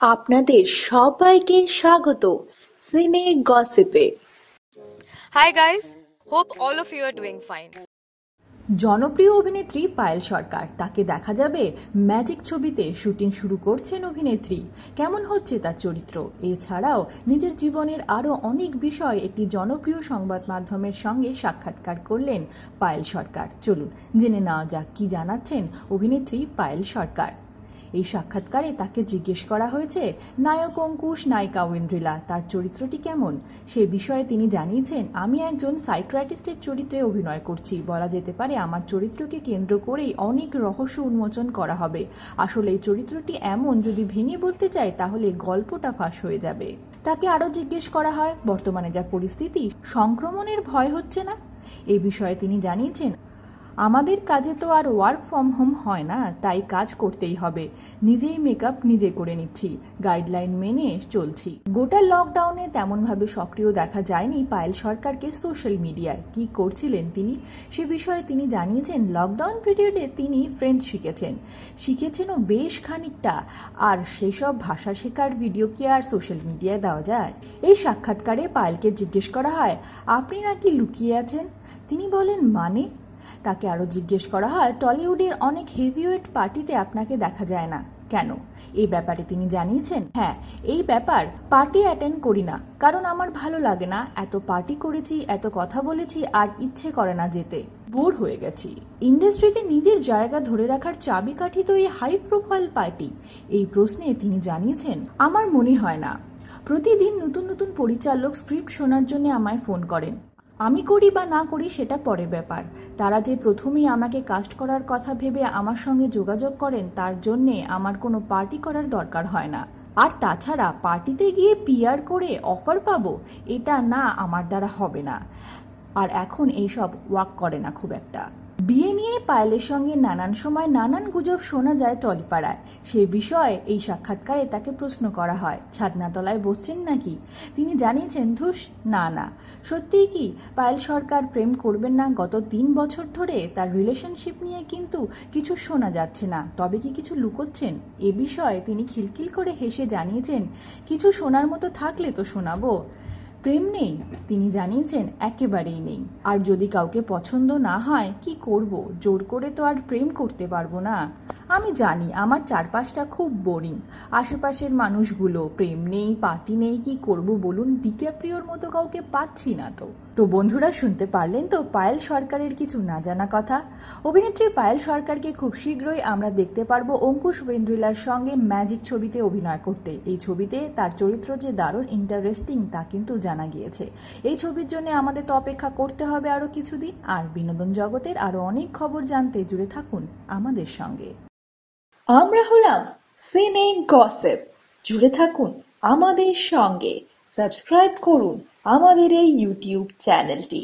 আপনাদের সবাইকে স্বাগত সিনে গসিপে। Hi guys hope all of you are doing fine. জনপ্রিয় অভিনেত্রী পায়েল সরকার তাকে দেখা যাবে ম্যাজিক ছবিতে শুটিং শুরু করছেন অভিনেত্রী। কেমন হচ্ছে তার চরিত্র? এছাড়াও নিজের জীবনের আরও অনেক বিষয় একটি জনপ্রিয় সংবাদ মাধ্যমের সঙ্গে সাক্ষাৎকার করলেন পায়েল সরকার। চলুন জেনে নেওয়া যাক কি জানাচ্ছেন অভিনেত্রী পায়েল সরকার। এই সাক্ষাৎকারে তাকে জিজ্ঞেস করা হয়েছে, নায়ক অঙ্কুশ, নায়িকা ঐন্দ্রিলা, তার চরিত্রটি কেমন? সে বিষয়ে তিনি জানিয়েছেন, আমি একজন সাইক্রাটিস্টের চরিত্রে অভিনয় করছি। বলা যেতে পারে আমার চরিত্রকে কেন্দ্র করেই অনেক রহস্য উন্মোচন করা হবে। আসলে এই চরিত্রটি এমন, যদি ভেঙে বলতে চাই, তাহলে গল্পটা ফাঁস হয়ে যাবে। তাকে আরও জিজ্ঞেস করা হয়, বর্তমানে যা পরিস্থিতি, সংক্রমণের ভয় হচ্ছে না? এ বিষয়ে তিনি জানিয়েছেন আমাদের কাজে তো আর ওয়ার্ক ফ্রম হোম হয় না, তাই কাজ করতেই হবে। নিজেই মেকআপ নিজে করে নিচ্ছি গাইডলাইন মেনে চলছি। গোটা লকডাউনে তেমনভাবে সক্রিয় দেখা যায়নি পায়েল সরকারকে সোশ্যাল মিডিয়ায় কি করছিলেন তিনি? সে বিষয়ে তিনি জানিয়েছেন লকডাউন পিরিয়ডে তিনি ফ্রেঞ্চ শিখেছেন। শিখেছেনও বেশ খানিকটা। আর সেসব ভাষা শেখার ভিডিও কি আর সোশ্যাল মিডিয়ায় দেওয়া যায়? এই সাক্ষাৎকারে পায়েলকে জিজ্ঞেস করা হয়, আপনি নাকি লুকিয়ে আছেন? তিনি বলেন মানে? তাকে আরও জিজ্ঞেস করা হয়, টলিউডের অনেক হেভিওয়েট পার্টিতে আপনাকে দেখা যায় না, কেন? এই ব্যাপারে তিনি জানিয়েছেন হ্যাঁ এই ব্যাপার পার্টি অ্যাটেন্ড করি না, কারণ আমার ভালো লাগে না। এত পার্টি করেছি, এত কথা বলেছি, আর ইচ্ছে করে না যেতে। বোর হয়ে গেছি। ইন্ডাস্ট্রিতে নিজের জায়গা ধরে রাখার চাবিকাঠি তো এই হাই প্রোফাইল পার্টি। এই প্রশ্নে তিনি জানিয়েছেন, আমার মনে হয় না। প্রতিদিন নতুন নতুন পরিচালক স্ক্রিপ্ট শোনার জন্য আমায় ফোন করেন। আমি করি বা না করি সেটা পরের ব্যাপার। তারা যে প্রথমেই আমাকে কাস্ট করার কথা ভেবে আমার সঙ্গে যোগাযোগ করেন, তার জন্যে আমার কোনো পার্টি করার দরকার হয় না। আর তাছাড়া পার্টিতে গিয়ে পিয়ার করে অফার পাবো, এটা না আমার দ্বারা হবে না। আর এখন এইসব ওয়াক করে না খুব একটা। বিয়ে পায়েলের সঙ্গে নানান সময় নানান গুজব শোনা যায় টলিপাড়ায়। সে বিষয়ে এই সাক্ষাৎকারে তাকে প্রশ্ন করা হয়, ছাদনাতলায় বসছেন নাকি? তিনি জানিয়েছেন, ধুস, না না। সত্যিই কি পায়েল সরকার প্রেম করবেন না গত তিন বছর ধরে? তার রিলেশনশিপ নিয়ে কিন্তু কিছু শোনা যাচ্ছে না। তবে কি কিছু লুকোচ্ছেন? এ বিষয়ে তিনি খিলখিল করে হেসে জানিয়েছেন, কিছু শোনার মতো থাকলে তো শোনাবো। প্রেম নেই, তিনি জানিয়েছেন একেবারেই নেই। আর যদি কাউকে পছন্দ না হয়, কি করব? জোর করে তো আর প্রেম করতে পারব না। আমি জানি, আমার চারপাশটা খুব বোরিং আশেপাশের মানুষগুলো, প্রেম নেই, পার্টি নেই, কি করব বলুন? ডিক্যাপ্রিয়র মতো কাউকে পাচ্ছি না তো। তো বন্ধুরা শুনতে পারলেন তো পায়েল সরকারের কিছু না জানা কথা? অভিনেত্রী পায়েল সরকারকে খুব শীঘ্রই আমরা দেখতে পারব অঙ্কুশ বেন্দ্রিলার সঙ্গে ম্যাজিক ছবিতে অভিনয় করতে। এই ছবিতে তার চরিত্র যে দারুণ ইন্টারেস্টিং তা কিন্তু জানা গিয়েছে। এই ছবির জন্য আমাদের তো অপেক্ষা করতে হবে আরও কিছুদিন। আর বিনোদন জগতের আরও অনেক খবর জানতে জুড়ে থাকুন আমাদের সঙ্গে। আমরা হলাম সিনে গসিপ জুড়ে থাকুন আমাদের সঙ্গে। সাবস্ক্রাইব করুন আমাদের এই ইউটিউব চ্যানেলটি